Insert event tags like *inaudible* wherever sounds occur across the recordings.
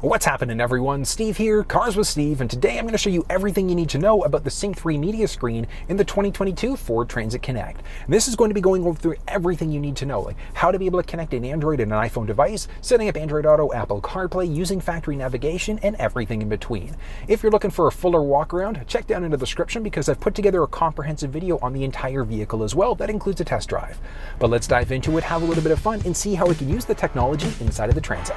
What's happening everyone? Steve here, Cars with Steve, and today I'm going to show you everything you need to know about the Sync 3 media screen in the 2022 Ford Transit Connect. And this is going to be going over through everything you need to know, like how to be able to connect an Android and an iPhone device, setting up Android Auto, Apple CarPlay, using factory navigation, and everything in between. If you're looking for a fuller walk around, check down in the description because I've put together a comprehensive video on the entire vehicle as well that includes a test drive. But let's dive into it, have a little bit of fun, and see how we can use the technology inside of the Transit.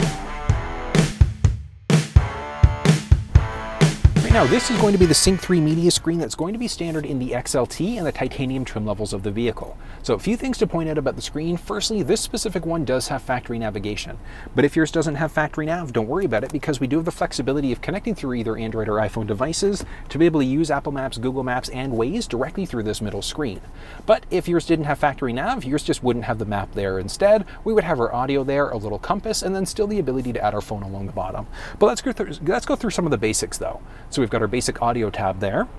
Now this is going to be the Sync 3 media screen that's going to be standard in the XLT and the titanium trim levels of the vehicle. So a few things to point out about the screen. Firstly, this specific one does have factory navigation, but if yours doesn't have factory nav, don't worry about it because we do have the flexibility of connecting through either Android or iPhone devices to be able to use Apple Maps, Google Maps, and Waze directly through this middle screen. But if yours didn't have factory nav, yours just wouldn't have the map there instead. We would have our audio there, a little compass, and then still the ability to add our phone along the bottom. But let's go through, let's go through some of the basics though. So we've got our basic audio tab there.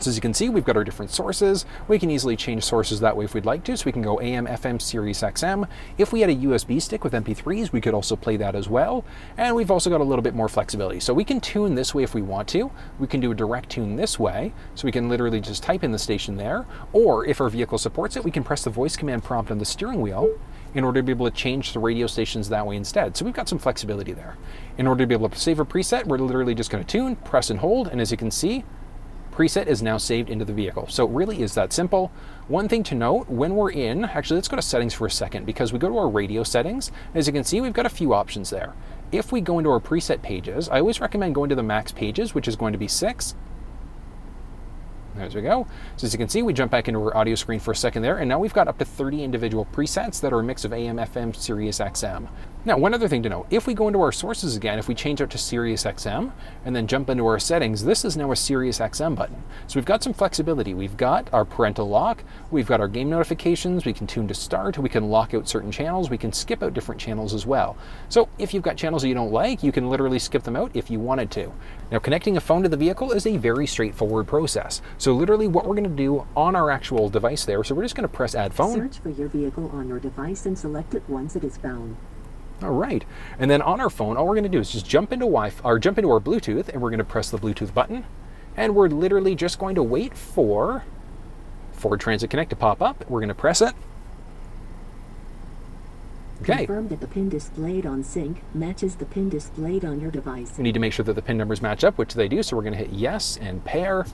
So as you can see, we've got our different sources. We can easily change sources that way if we'd like to. So we can go AM, FM, Sirius XM. If we had a USB stick with MP3s, we could also play that as well. And we've also got a little bit more flexibility. So we can tune this way if we want to. We can do a direct tune this way. So we can literally just type in the station there. Or if our vehicle supports it, we can press the voice command prompt on the steering wheel in order to be able to change the radio stations that way instead. So we've got some flexibility there. In order to be able to save a preset, we're literally just going to tune, press and hold, and as you can see, preset is now saved into the vehicle. So it really is that simple. One thing to note, when we're in, actually let's go to settings for a second because we go to our radio settings. As you can see, we've got a few options there. If we go into our preset pages, I always recommend going to the max pages, which is going to be six, there we go. So as you can see, we jump back into our audio screen for a second there, and now we've got up to 30 individual presets that are a mix of AM, FM, Sirius XM. Now, one other thing to know, if we go into our sources again, if we change out to Sirius XM and then jump into our settings, this is now a Sirius XM button. So we've got some flexibility. We've got our parental lock, we've got our game notifications, we can tune to start, we can lock out certain channels, we can skip out different channels as well. So if you've got channels that you don't like, you can literally skip them out if you wanted to. Now, connecting a phone to the vehicle is a very straightforward process. So literally what we're gonna do on our actual device there, so we're just gonna press add phone. Search for your vehicle on your device and select it once it is found. All right, and then on our phone, all we're gonna do is just jump into Wi-Fi, or jump into our Bluetooth, and we're gonna press the Bluetooth button, and we're literally just going to wait for Ford Transit Connect to pop up. We're gonna press it. Okay. Confirm that the pin displayed on sync matches the pin displayed on your device. We need to make sure that the pin numbers match up, which they do, so we're gonna hit yes and pair.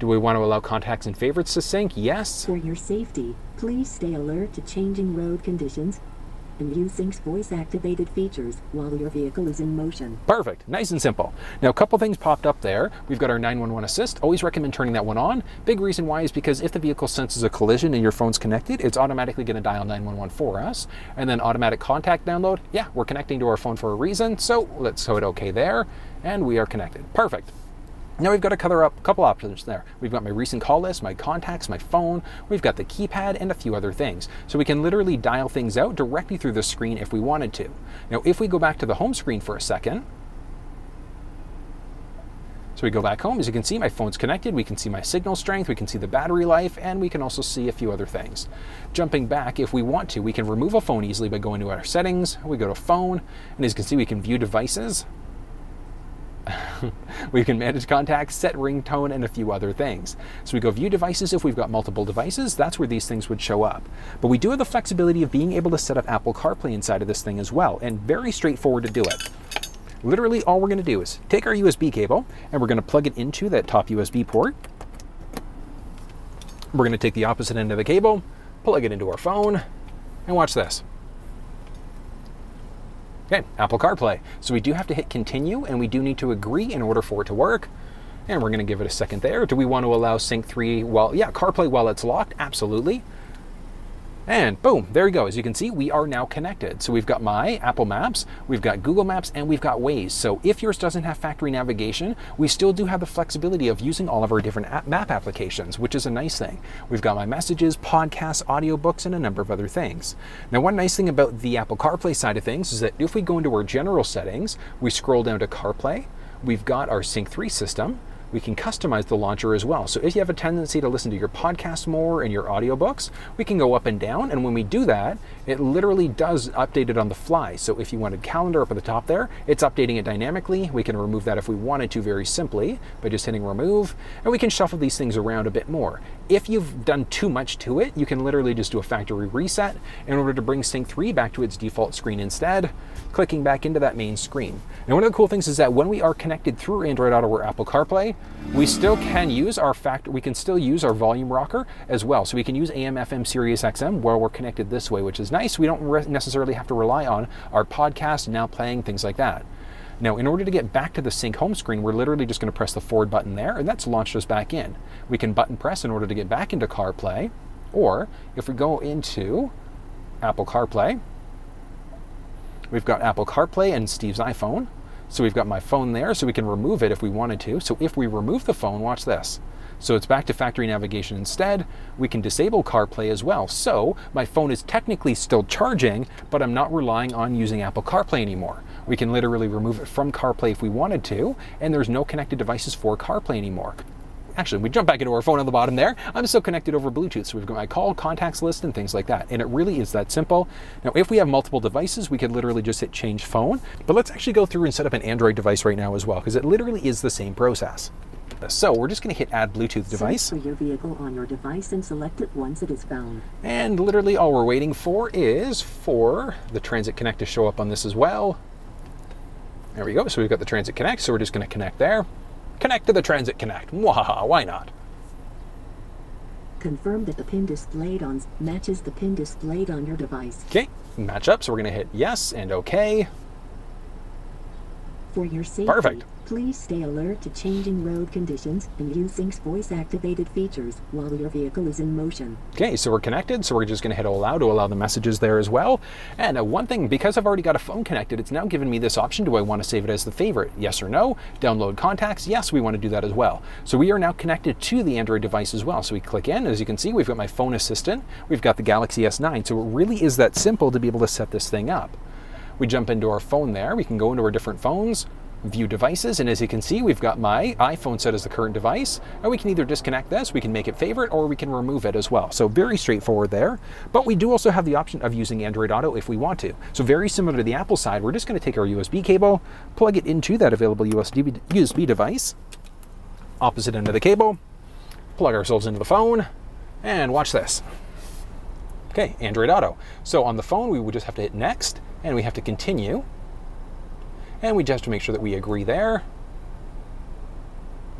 Do we want to allow contacts and favorites to sync? Yes. For your safety, please stay alert to changing road conditions and use Sync's voice-activated features while your vehicle is in motion. Perfect. Nice and simple. Now, a couple things popped up there. We've got our 911 assist. Always recommend turning that one on. Big reason why is because if the vehicle senses a collision and your phone's connected, it's automatically going to dial 911 for us. And then automatic contact download. Yeah, we're connecting to our phone for a reason, so let's hit OK there, and we are connected. Perfect. Now we've got a couple options there. We've got my recent call list, my contacts, my phone, we've got the keypad and a few other things. So we can literally dial things out directly through the screen if we wanted to. Now if we go back to the home screen for a second, so we go back home, as you can see, my phone's connected, we can see my signal strength, we can see the battery life, and we can also see a few other things. Jumping back, if we want to, we can remove a phone easily by going to our settings, we go to phone, and as you can see, we can view devices, *laughs* we can manage contacts, set ringtone, and a few other things. So we go view devices if we've got multiple devices, that's where these things would show up. But we do have the flexibility of being able to set up Apple CarPlay inside of this thing as well, and very straightforward to do it. Literally all we're gonna do is take our USB cable and we're gonna plug it into that top USB port. We're gonna take the opposite end of the cable, plug it into our phone, and watch this. Okay, Apple CarPlay. So we do have to hit continue and we do need to agree in order for it to work. And we're gonna give it a second there. Do we want to allow Sync 3 Well, yeah, CarPlay while it's locked? Absolutely. And boom, there you go. As you can see, we are now connected. So we've got my Apple Maps, we've got Google Maps, and we've got Waze. So if yours doesn't have factory navigation, we still do have the flexibility of using all of our different app map applications, which is a nice thing. We've got my messages, podcasts, audiobooks, and a number of other things. Now, one nice thing about the Apple CarPlay side of things is that if we go into our general settings, we scroll down to CarPlay, we've got our Sync 3 system, we can customize the launcher as well. So if you have a tendency to listen to your podcast more and your audiobooks, we can go up and down. And when we do that, it literally does update it on the fly. So if you wanted calendar up at the top there, it's updating it dynamically. We can remove that if we wanted to very simply by just hitting remove. And we can shuffle these things around a bit more. If you've done too much to it, you can literally just do a factory reset in order to bring Sync 3 back to its default screen instead, clicking back into that main screen. And one of the cool things is that when we are connected through Android Auto or Apple CarPlay, we still can use our factor, we can still use our volume rocker as well. So we can use AM, FM, Sirius XM while we're connected this way, which is nice. We don't necessarily have to rely on our podcast now playing, things like that. Now, in order to get back to the sync home screen, we're literally just going to press the forward button there, and that's launched us back in. We can button press in order to get back into CarPlay, or if we go into Apple CarPlay, we've got Apple CarPlay and Steve's iPhone. So we've got my phone there, so we can remove it if we wanted to. So if we remove the phone, watch this. So it's back to factory navigation instead. We can disable CarPlay as well. So my phone is technically still charging, but I'm not relying on using Apple CarPlay anymore. We can literally remove it from CarPlay if we wanted to, and there's no connected devices for CarPlay anymore. Actually, we jump back into our phone on the bottom there. I'm still connected over Bluetooth, so we've got my call, contacts list, and things like that. And it really is that simple. Now, if we have multiple devices, we could literally just hit change phone. But let's actually go through and set up an Android device right now as well, because it literally is the same process. So we're just going to hit add Bluetooth device. Search for your vehicle on your device and select it once it is found. And literally all we're waiting for is for the Transit Connect to show up on this as well. There we go. So we've got the Transit Connect, so we're just going to connect there. Connect to the Transit Connect. Mwahaha, why not? Confirm that the pin displayed on matches the pin displayed on your device. Okay, match up. So we're going to hit yes and okay. For your safety, Perfect. Please stay alert to changing road conditions and use Sync's voice-activated features while your vehicle is in motion. Okay, so we're connected, so we're just going to hit allow to allow the messages there as well. And uh, one thing, because I've already got a phone connected, it's now given me this option. Do I want to save it as the favorite? Yes or no? Download contacts? Yes, we want to do that as well. So we are now connected to the Android device as well. So we click in, as you can see, we've got my phone assistant, we've got the Galaxy S9. So it really is that simple to be able to set this thing up. We jump into our phone there. We can go into our different phones, view devices, and as you can see, we've got my iPhone set as the current device, and we can either disconnect this, we can make it favorite, or we can remove it as well. So very straightforward there. But we do also have the option of using Android Auto if we want to. So very similar to the Apple side, we're just going to take our USB cable, plug it into that available USB, USB device, opposite end of the cable, plug ourselves into the phone, and watch this. Okay, Android Auto. So on the phone, we would just have to hit next, and we have to continue. And we just have to make sure that we agree there.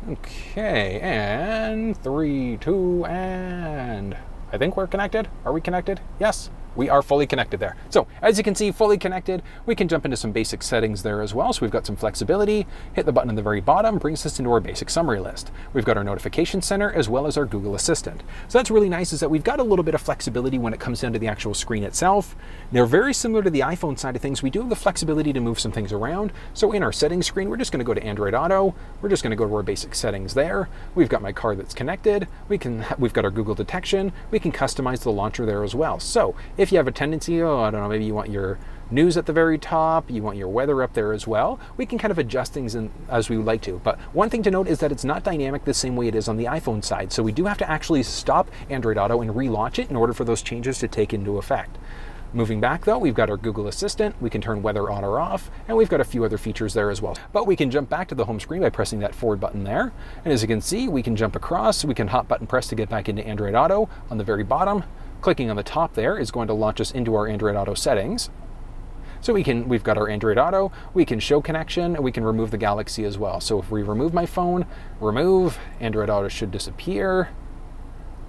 Okay, and three, two, and I think we're connected. Are we connected? Yes we are fully connected there. So as you can see, fully connected, we can jump into some basic settings there as well. So we've got some flexibility, hit the button on the very bottom, brings us into our basic summary list. We've got our notification center as well as our Google Assistant. So that's really nice is that we've got a little bit of flexibility when it comes down to the actual screen itself. They're very similar to the iPhone side of things. We do have the flexibility to move some things around. So in our settings screen, we're just gonna go to Android Auto. We're just gonna go to our basic settings there. We've got my car that's connected. We can, we've got our Google detection. We can customize the launcher there as well. So if you have a tendency, oh, I don't know, maybe you want your news at the very top, you want your weather up there as well. We can kind of adjust things in, as we would like to. But one thing to note is that it's not dynamic the same way it is on the iPhone side. So we do have to actually stop Android Auto and relaunch it in order for those changes to take into effect. Moving back though, we've got our Google Assistant, we can turn weather on or off, and we've got a few other features there as well. But we can jump back to the home screen by pressing that forward button there. And as you can see, we can jump across, we can hot button press to get back into Android Auto on the very bottom. Clicking on the top there is going to launch us into our Android Auto settings. So we can, we've got our Android Auto, we can show connection, and we can remove the Galaxy as well. So if we remove my phone, remove, Android Auto should disappear.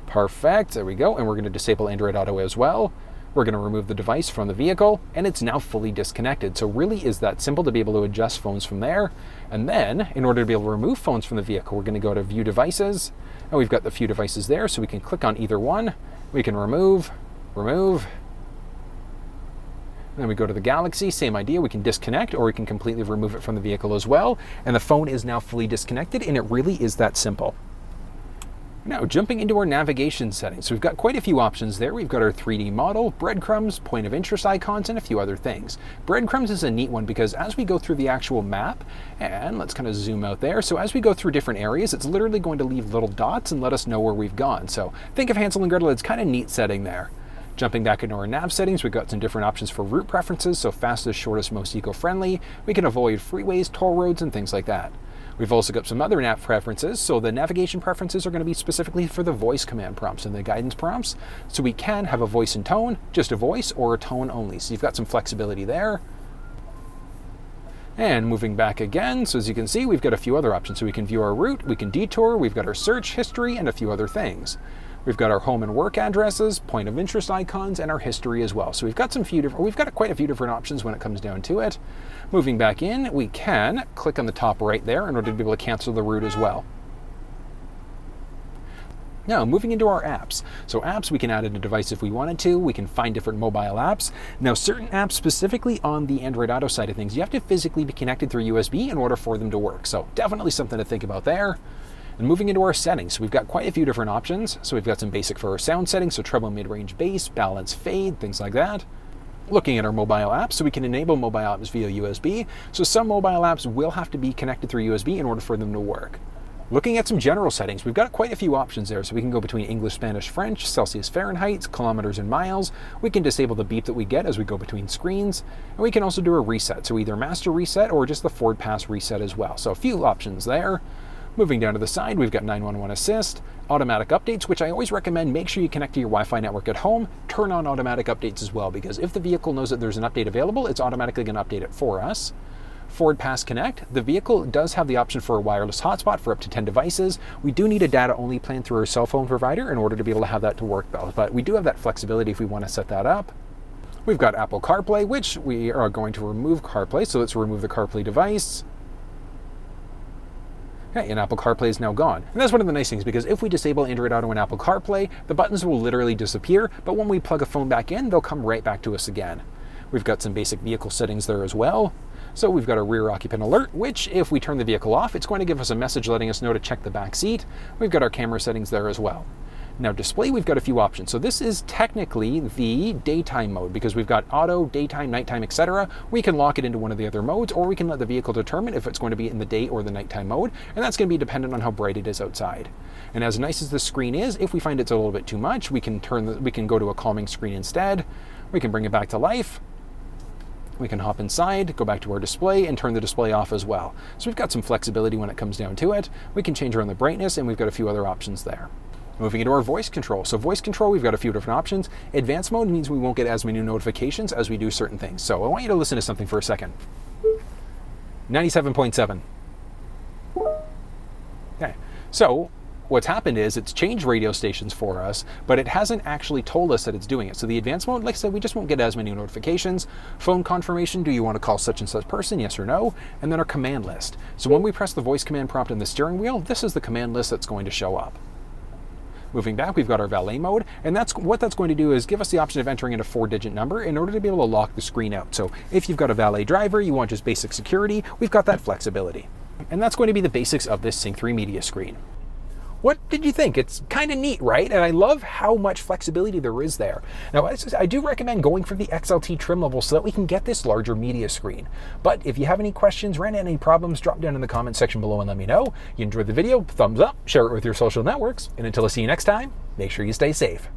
Perfect, there we go. And we're gonna disable Android Auto as well. We're going to remove the device from the vehicle and it's now fully disconnected. So really is that simple to be able to adjust phones from there. And then in order to be able to remove phones from the vehicle, we're going to go to view devices and we've got the few devices there. So we can click on either one. We can remove, remove, then we go to the Galaxy, same idea. We can disconnect or we can completely remove it from the vehicle as well. And the phone is now fully disconnected and it really is that simple. Now, jumping into our navigation settings. So we've got quite a few options there. We've got our 3D model, breadcrumbs, point of interest icons, and a few other things. Breadcrumbs is a neat one because as we go through the actual map, and let's kind of zoom out there. So as we go through different areas, it's literally going to leave little dots and let us know where we've gone. So think of Hansel and Gretel, it's kind of neat setting there. Jumping back into our nav settings, we've got some different options for route preferences, so fastest, shortest, most eco-friendly. We can avoid freeways, toll roads, and things like that. We've also got some other nav preferences. So the navigation preferences are going to be specifically for the voice command prompts and the guidance prompts. So we can have a voice and tone, just a voice, or a tone only. So you've got some flexibility there. And moving back again, so as you can see, we've got a few other options. So we can view our route, we can detour, we've got our search history, and a few other things. We've got our home and work addresses, point of interest icons, and our history as well. So we've got some few different, we've got quite a few different options when it comes down to it. Moving back in, we can click on the top right there in order to be able to cancel the route as well. Now, moving into our apps. So apps, we can add in a device if we wanted to. We can find different mobile apps. Now, certain apps, specifically on the Android Auto side of things, you have to physically be connected through USB in order for them to work. So definitely something to think about there. And moving into our settings, so we've got quite a few different options. So we've got some basic for our sound settings, so treble, mid-range, bass, balance, fade, things like that. Looking at our mobile apps, so we can enable mobile apps via USB. So some mobile apps will have to be connected through USB in order for them to work. Looking at some general settings, we've got quite a few options there. So we can go between English, Spanish, French, Celsius, Fahrenheit, kilometers and miles. We can disable the beep that we get as we go between screens. And we can also do a reset. So either master reset or just the Ford Pass reset as well. So a few options there. Moving down to the side, we've got 911 Assist, automatic updates, which I always recommend make sure you connect to your Wi Fi network at home. Turn on automatic updates as well, because if the vehicle knows that there's an update available, it's automatically going to update it for us. Ford Pass Connect, the vehicle does have the option for a wireless hotspot for up to 10 devices. We do need a data only plan through our cell phone provider in order to be able to have that to work though, but we do have that flexibility if we want to set that up. We've got Apple CarPlay, which we are going to remove CarPlay, so let's remove the CarPlay device. Okay, and Apple CarPlay is now gone. And that's one of the nice things because if we disable Android Auto and Apple CarPlay, the buttons will literally disappear, but when we plug a phone back in, they'll come right back to us again. We've got some basic vehicle settings there as well. So we've got a rear occupant alert, which if we turn the vehicle off, it's going to give us a message letting us know to check the back seat. We've got our camera settings there as well. Now display, we've got a few options. So this is technically the daytime mode because we've got auto, daytime, nighttime, etc. We can lock it into one of the other modes or we can let the vehicle determine if it's going to be in the day or the nighttime mode. And that's going to be dependent on how bright it is outside. And as nice as the screen is, if we find it's a little bit too much, we can turn the, we can go to a calming screen instead. We can bring it back to life. We can hop inside, go back to our display, and turn the display off as well. So we've got some flexibility when it comes down to it. We can change around the brightness, and we've got a few other options there. Moving into our voice control. So voice control, we've got a few different options. Advanced mode means we won't get as many notifications as we do certain things. So I want you to listen to something for a second. 97.7. Okay, so what's happened is it's changed radio stations for us, but it hasn't actually told us that it's doing it. So the advanced mode, like I said, we just won't get as many notifications. Phone confirmation, do you want to call such and such person, yes or no? And then our command list. So when we press the voice command prompt in the steering wheel, this is the command list that's going to show up. Moving back, we've got our valet mode, and that's what that's going to do is give us the option of entering in a four-digit number in order to be able to lock the screen out. So if you've got a valet driver, you want just basic security, we've got that flexibility. And that's going to be the basics of this Sync 3 media screen. What did you think? It's kind of neat, right? And I love how much flexibility there is there. Now, I do recommend going for the XLT trim level so that we can get this larger media screen. But if you have any questions, ran into any problems, drop down in the comment section below and let me know. You enjoyed the video, thumbs up, share it with your social networks, and until I see you next time, make sure you stay safe.